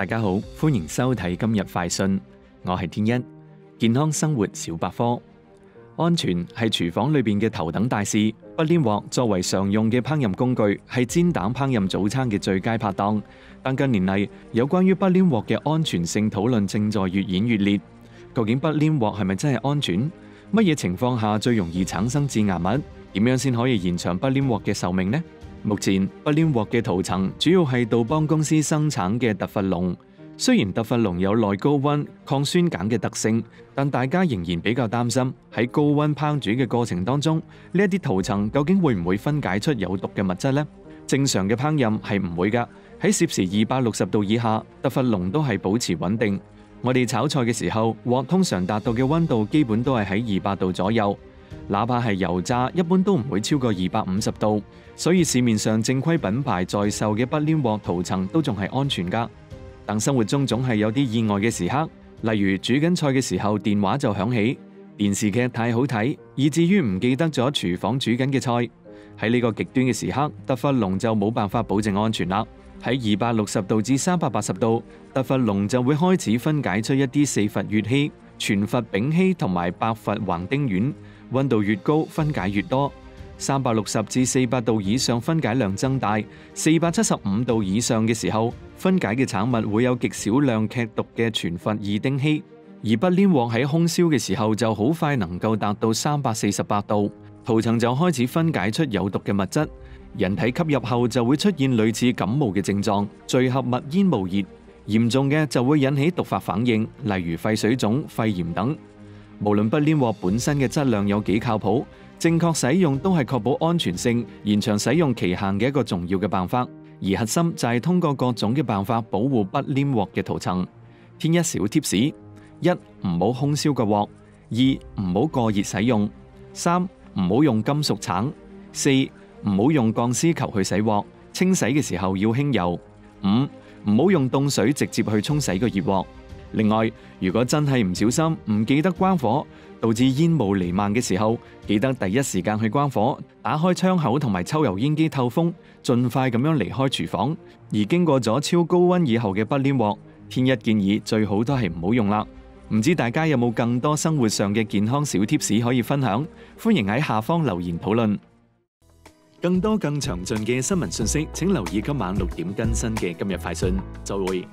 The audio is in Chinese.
大家好，欢迎收睇今日快讯。我系天一，健康生活小百科。安全系厨房里边嘅头等大事。不粘锅作为常用嘅烹饪工具，系煎蛋、烹饪早餐嘅最佳拍档。但近年嚟，有关于不粘锅嘅安全性讨论正在越演越烈。究竟不粘锅系咪真系安全？乜嘢情况下最容易产生致癌物？点样先可以延长不粘锅嘅寿命呢？目前不粘锅嘅涂层主要系杜邦公司生产嘅特氟龙。虽然特氟龙有耐高温、抗酸碱嘅特性，但大家仍然比较担心喺高温烹煮嘅过程当中，呢一啲涂层究竟会唔会分解出有毒嘅物质呢？正常嘅烹饪系唔会噶，喺摄氏二百六十度以下，特氟龙都系保持稳定。我哋炒菜嘅时候，锅通常达到嘅温度基本都系喺二百度左右。哪怕系油炸，一般都唔会超过二百五十度，所以市面上正规品牌在售嘅不粘锅涂层都仲系安全噶。但生活中总系有啲意外嘅时刻，例如煮紧菜嘅时候电话就响起，电视剧太好睇，以至于唔记得咗厨房煮紧嘅菜。喺呢个极端嘅时刻，特氟龙就冇办法保证安全啦。喺二百六十度至三百八十度，特氟龙就会开始分解出一啲四氟乙烯。全佛丙烯同埋白佛横丁烷，温度越高分解越多。三百六十至四百度以上分解量增大，四百七十五度以上嘅时候，分解嘅产物会有极少量剧毒嘅全佛二丁烯。而不粘锅喺空烧嘅时候，就好快能够达到三百四十八度，涂层就开始分解出有毒嘅物质，人体吸入后就会出现类似感冒嘅症状，聚合物烟雾热。严重嘅就会引起毒发反应，例如肺水肿、肺炎等。无论不黏锅本身嘅质量有几靠谱，正确使用都系确保安全性、延长使用期限嘅一个重要嘅办法。而核心就系通过各种嘅办法保护不黏锅嘅涂层。添一小贴士：一唔好空烧嘅镬；二唔好过热使用；三唔好用金属铲；四唔好用钢丝球去洗锅；清洗嘅时候要轻柔。五唔好用冻水直接去冲洗个热锅。另外，如果真系唔小心唔记得关火，导致烟雾弥漫嘅时候，记得第一时间去关火，打开窗口同埋抽油烟机透风，尽快咁样离开厨房。而经过咗超高温以后嘅不粘锅，天一建议最好都系唔好用啦。唔知大家有冇更多生活上嘅健康小贴士可以分享？欢迎喺下方留言讨论。更多更详尽嘅新闻信息，请留意今晚六点更新嘅今日快讯。再会。